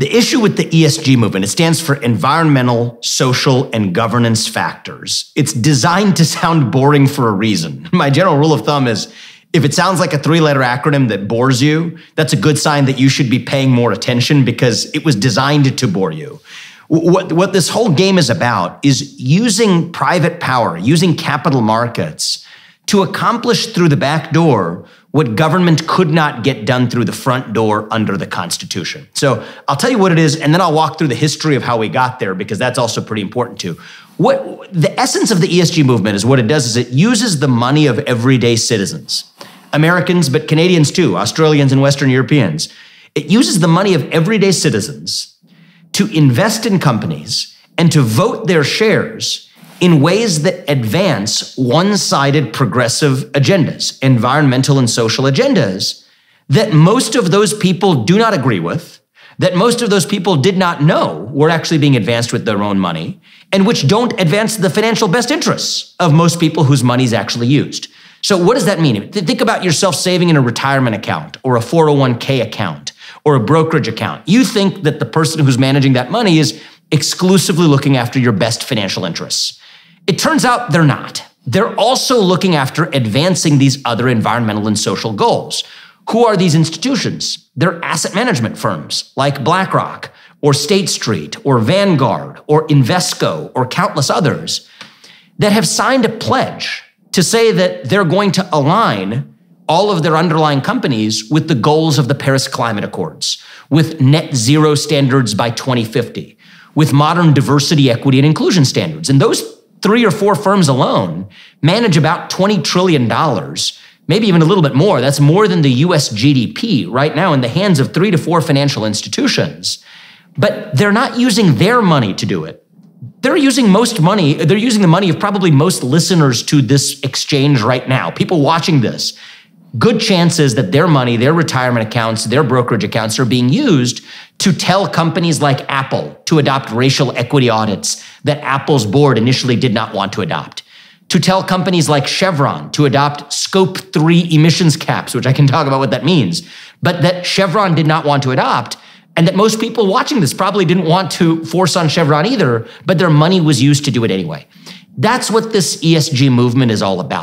The issue with the ESG movement, it stands for environmental, social, and governance factors. It's designed to sound boring for a reason. My general rule of thumb is if it sounds like a three letter acronym that bores you, that's a good sign that you should be paying more attention because it was designed to bore you. What, what this whole game is about is using private power, using capital markets to accomplish through the back door what government could not get done through the front door under the Constitution. So I'll tell you what it is, and then I'll walk through the history of how we got there because that's also pretty important too. What the essence of the ESG movement is what it does is it uses the money of everyday citizens, Americans, but Canadians too, Australians and Western Europeans. It uses the money of everyday citizens to invest in companies and to vote their shares in ways that advance one sided progressive agendas, environmental and social agendas that most of those people do not agree with, that most of those people did not know were actually being advanced with their own money, and which don't advance the financial best interests of most people whose money is actually used. So, what does that mean? Think about yourself saving in a retirement account or a 401k account or a brokerage account. You think that the person who's managing that money is exclusively looking after your best financial interests. It turns out they're not. They're also looking after advancing these other environmental and social goals. Who are these institutions? They're asset management firms like BlackRock or State Street or Vanguard or Invesco or countless others that have signed a pledge to say that they're going to align all of their underlying companies with the goals of the Paris Climate Accords, with net zero standards by 2050, with modern diversity, equity, and inclusion standards. And those three or four firms alone manage about $20 trillion, maybe even a little bit more. That's more than the US GDP right now in the hands of three to four financial institutions. But they're not using their money to do it. They're using most money, they're using the money of probably most listeners to this exchange right now, people watching this good chances that their money, their retirement accounts, their brokerage accounts are being used to tell companies like Apple to adopt racial equity audits that Apple's board initially did not want to adopt. To tell companies like Chevron to adopt scope three emissions caps, which I can talk about what that means, but that Chevron did not want to adopt, and that most people watching this probably didn't want to force on Chevron either, but their money was used to do it anyway. That's what this ESG movement is all about.